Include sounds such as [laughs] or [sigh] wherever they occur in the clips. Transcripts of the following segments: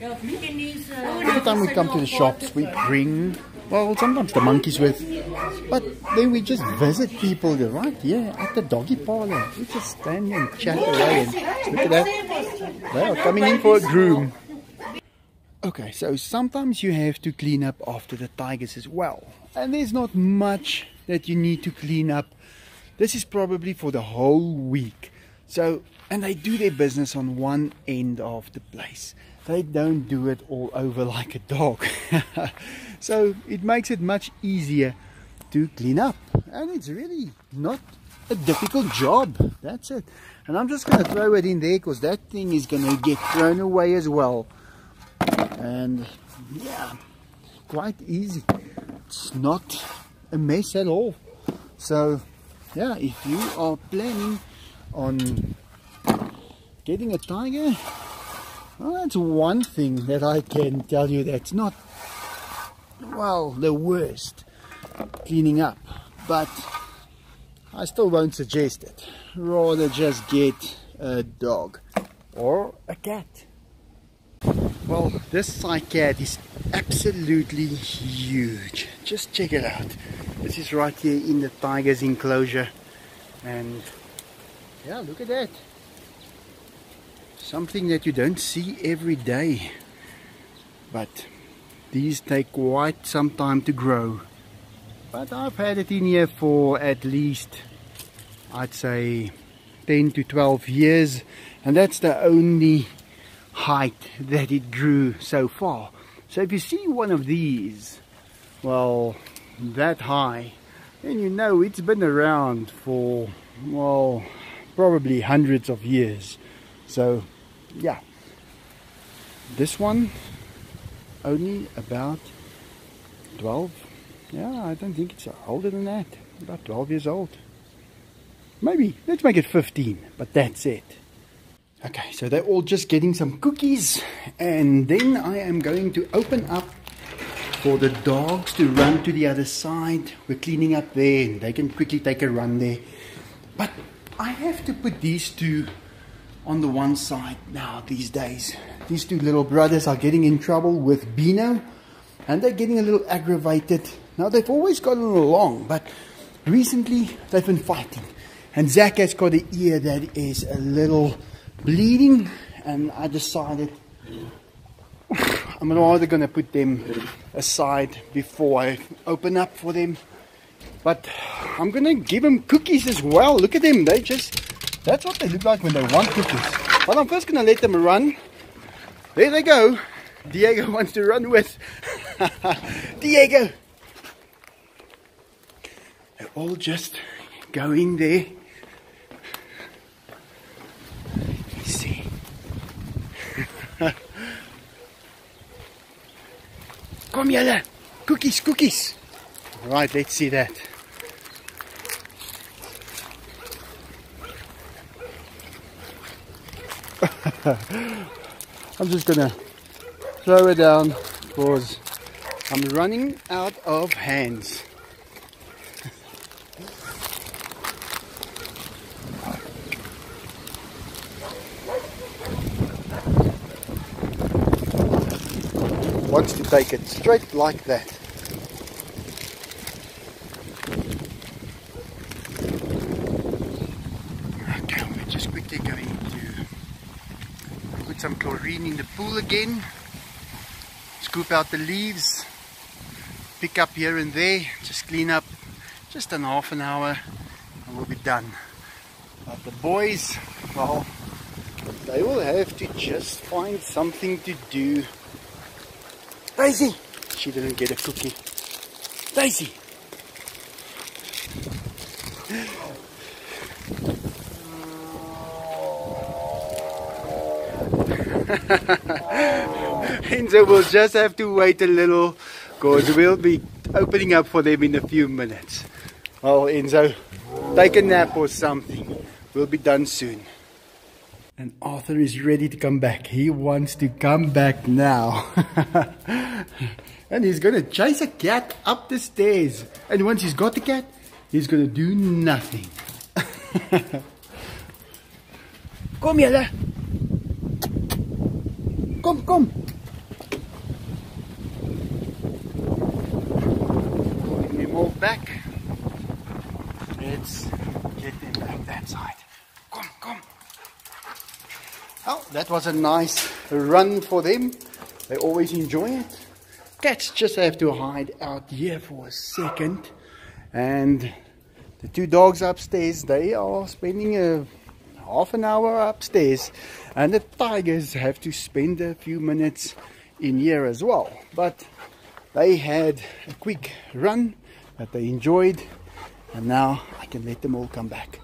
Every time we come to the shops, we bring, well, sometimes the monkeys with, but then we just visit people right here at the doggy parlor. We just stand and chat away and look at that. They are coming in for a groom. Okay, so sometimes you have to clean up after the tigers as well. And there's not much that you need to clean up. This is probably for the whole week. So, and they do their business on one end of the place. They don't do it all over like a dog. [laughs] so it makes it much easier to clean up. And it's really not a difficult job. That's it. And I'm just going to throw it in there because that thing is going to get thrown away as well. And yeah, quite easy. It's not a mess at all. So yeah, if you are planning on getting a tiger, well, that's one thing that I can tell you that's not, well, the worst cleaning up. But I still won't suggest it. Rather just get a dog or a cat. Well, this cycad is absolutely huge. Just check it out. This is right here in the tiger's enclosure. And yeah, look at that. Something that you don't see every day. But these take quite some time to grow. But I've had it in here for at least, I'd say, 10 to 12 years. And that's the only height that it grew so far. So if you see one of these, well, that high, then you know it's been around for, well, probably hundreds of years. So, yeah. This one, only about 12. Yeah, I don't think it's older than that. About 12 years old. Maybe, let's make it 15, but that's it. Okay, so they're all just getting some cookies and then I am going to open up for the dogs to run to the other side. We're cleaning up there and they can quickly take a run there. But I have to put these two on the one side now these days. These two little brothers are getting in trouble with Bino and they're getting a little aggravated. Now they've always gotten along but recently they've been fighting. And Zach has got an ear that is a little bleeding and I decided [sighs] I'm either going to put them aside before I open up for them but I'm going to give them cookies as well look at them they just that's what they look like when they want cookies. But I'm first to let them run. There they go. Diego [laughs] wants to run with. [laughs] Diego! They're all just going there. [laughs] Kom julle. Cookies, cookies. Right, let's see that. [laughs] I'm just gonna throw it down because I'm running out of hands. [laughs] wants to take it straight like that. Okay, we're just quickly going to put some chlorine in the pool again, scoop out the leaves, pick up here and there, just clean up just in half an hour and we'll be done. But the boys, well, they will have to just find something to do Daisy! She didn't get a cookie. Daisy! [laughs] Enzo will just have to wait a little because we'll be opening up for them in a few minutes. Oh, Enzo, take a nap or something. We'll be done soon. And Arthur is ready to come back. He wants to come back now. [laughs] and he's going to chase a cat up the stairs. And once he's got the cat, he's going to do nothing. [laughs] Kom julle come, come. When you move back, let's get them back that side. Come, come. Oh, that was a nice run for them. They always enjoy it. Cats just have to hide out here for a second. And the two dogs upstairs, they are spending a half an hour upstairs. And the tigers have to spend a few minutes in here as well. But they had a quick run that they enjoyed. And now I can let them all come back.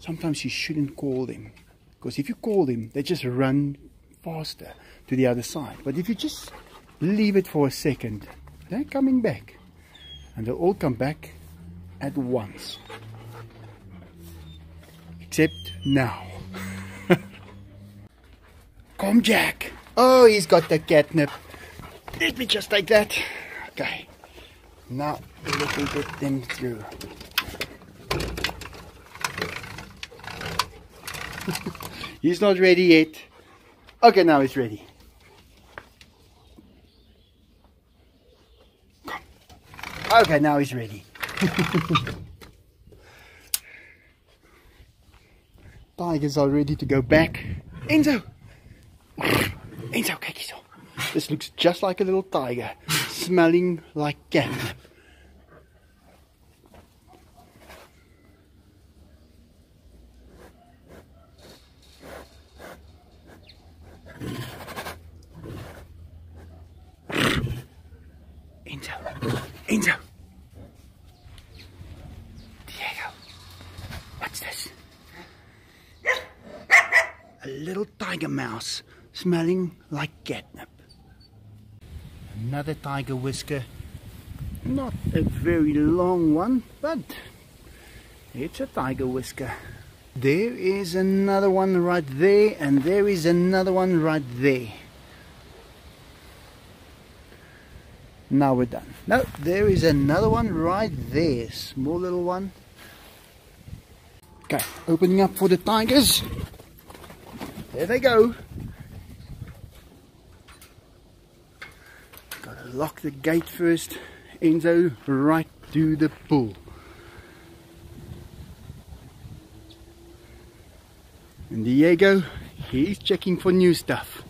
Sometimes you shouldn't call them. Because if you call them, they just run faster to the other side. But if you just leave it for a second they're coming back and they'll all come back at once except now. [laughs] Come Jack. Oh he's got the catnip. Let me just take that. Okay. Now let me get them through. [laughs] He's not ready yet. Okay now he's ready. Okay, now he's ready. [laughs] Tigers are ready to go back. Enzo! Enzo, kijk eens This looks just like a little tiger, smelling like catnip. Enzo. Angel. Diego. What's this? A little tiger mouse smelling like catnip. Another tiger whisker. Not a very long one, but it's a tiger whisker. There is another one right there, and there is another one right there. Now we're done. No, there is another one right there. Small little one. Okay, opening up for the tigers. There they go. Gotta lock the gate first. Enzo right to the pool. And Diego, he's checking for new stuff.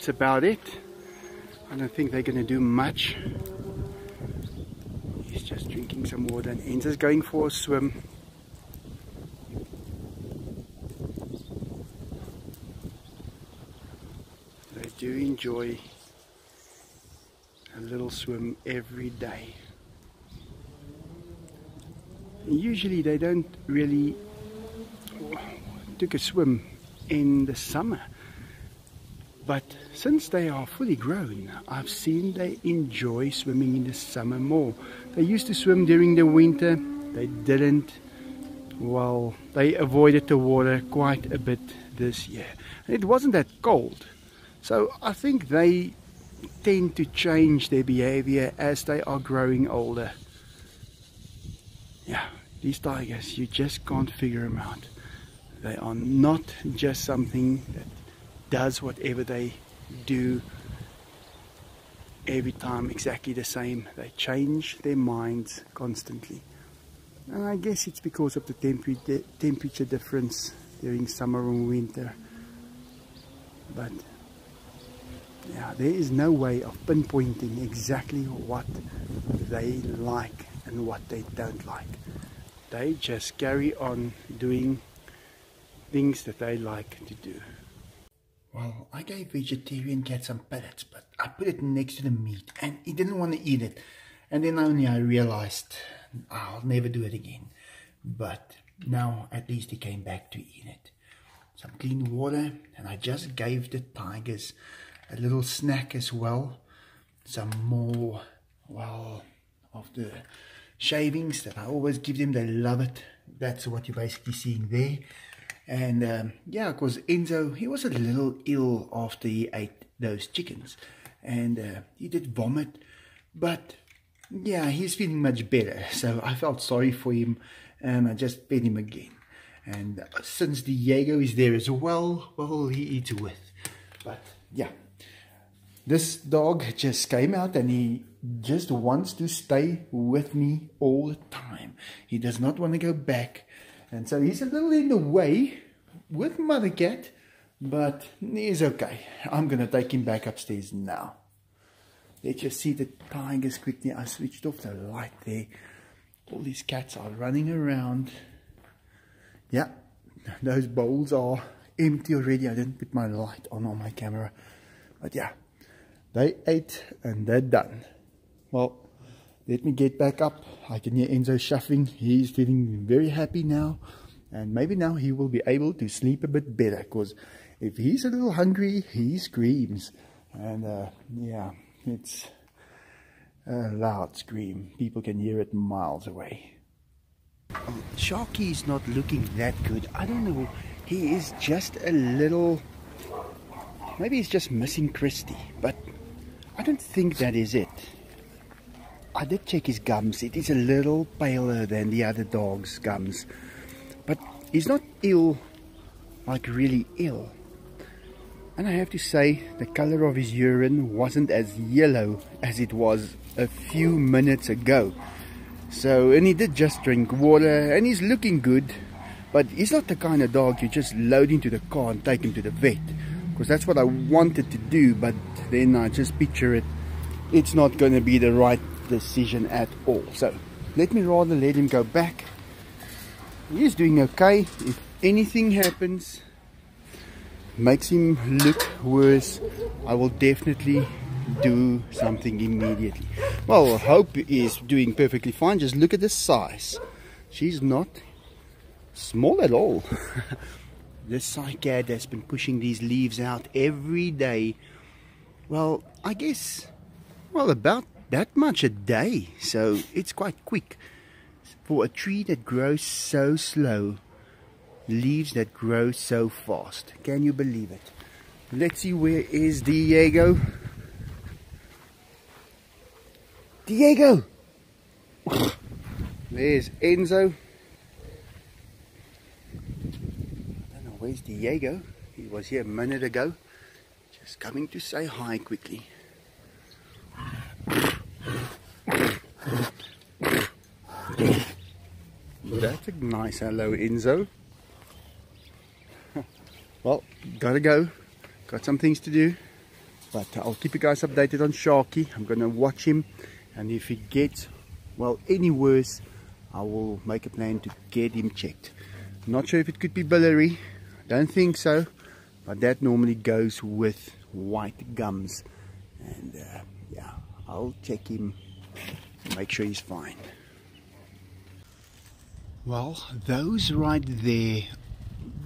That's about it. I don't think they're going to do much. He's just drinking some water and Enzo's going for a swim. They do enjoy a little swim every day. Usually they don't really take a swim in the summer but since they are fully grown, I've seen they enjoy swimming in the summer more. They used to swim during the winter, they didn't. Well, they avoided the water quite a bit this year. And it wasn't that cold. So I think they tend to change their behavior as they are growing older. Yeah, these tigers, you just can't figure them out. They are not just something that does whatever they do every time exactly the same. They change their minds constantly. And I guess it's because of the temperature, temperature difference during summer and winter. But yeah, there is no way of pinpointing exactly what they like and what they don't like. They just carry on doing things that they like to do. Well, I gave vegetarian cat some pellets, but I put it next to the meat and he didn't want to eat it. And then only I realized I'll never do it again. But now at least he came back to eat it. Some clean water and I just gave the tigers a little snack as well. Some more, well, of the shavings that I always give them. They love it. That's what you're basically seeing there. And um, yeah, because Enzo, he was a little ill after he ate those chickens. And uh, he did vomit. But yeah, he's feeling much better. [laughs] So I felt sorry for him and I just fed him again. And uh, since Diego is there as well, well, he eats with. But yeah, this dog just came out and he just wants to stay with me all the time. He does not want to go back. And so he's a little in the way with Mother Cat, but he's okay. I'm going to take him back upstairs now. Let's just see the tigers quickly. I switched off the light there. All these cats are running around. Yeah, those bowls are empty already. I didn't put my light on on my camera. But yeah, they ate and they're done. Well, let me get back up. I can hear Enzo shuffling. He's feeling very happy now. And maybe now he will be able to sleep a bit better. Because if he's a little hungry, he screams. And uh, yeah, it's a loud scream. People can hear it miles away. Sharky is not looking that good. I don't know. He is just a little... Maybe he's just missing Christy. But I don't think that is it. I did check his gums. It is a little paler than the other dog's gums. But he's not ill, like really ill. And I have to say, the color of his urine wasn't as yellow as it was a few minutes ago. So, and he did just drink water and he's looking good. But he's not the kind of dog you just load into the car and take him to the vet. Because that's what I wanted to do, but then I just picture it. It's not going to be the right decision at all. So, let me rather let him go back. He's doing okay. If anything happens, makes him look worse, I will definitely do something immediately. Well, Hope is doing perfectly fine. Just look at the size. She's not small at all. [laughs] this cycad has been pushing these leaves out every day. Well, I guess, well, about that much a day. So it's quite quick. For a tree that grows so slow, leaves that grow so fast. Can you believe it? Let's see where is Diego. Diego! [laughs] There's Enzo. I don't know where's Diego. He was here a minute ago. Just coming to say hi quickly. Nice hello, Enzo. [laughs] well, gotta go. Got some things to do. But I'll keep you guys updated on Sharky. I'm gonna watch him and if he gets well any worse I will make a plan to get him checked not sure if it could be biliary don't think so but that normally goes with white gums and uh, yeah I'll check him make sure he's fine well those right there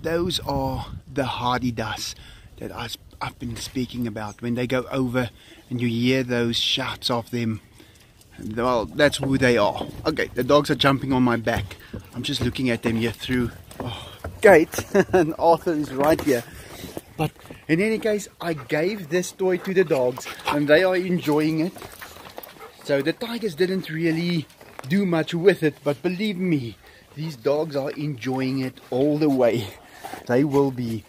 those are the hardy Hadedas that I've been speaking about. When they go over and you hear those shouts of them well that's who they are. Okay the dogs are jumping on my back. I'm just looking at them here through oh, gate [laughs] and Arthur is right here. But in any case I gave this toy to the dogs and they are enjoying it. So the tigers didn't really do much with it but believe me these dogs are enjoying it all the way they will be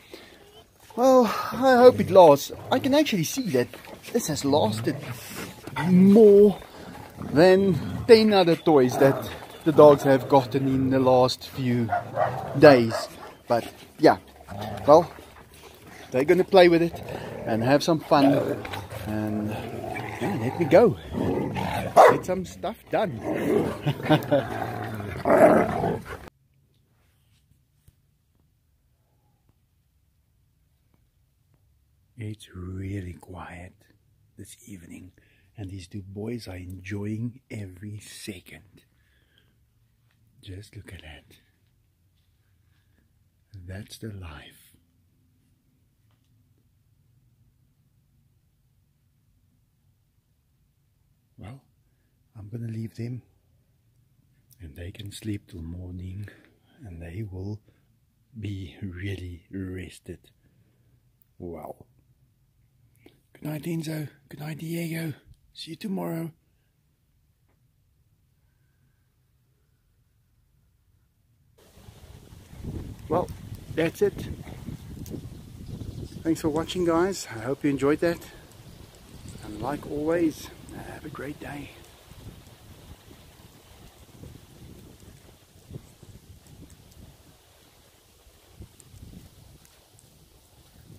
well I hope it lasts I can actually see that this has lasted more than 10 other toys that the dogs have gotten in the last few days. But yeah, well, they're going to play with it and have some fun. And yeah, let me go. Get some stuff done. [laughs] it's really quiet this evening and these two boys are enjoying every second. Just look at that. That's the life. Well, I'm going to leave them and they can sleep till morning and they will be really rested. Well, good night, Enzo. Good night, Diego. See you tomorrow. Well, that's it. Thanks for watching guys. I hope you enjoyed that. And like always, have a great day.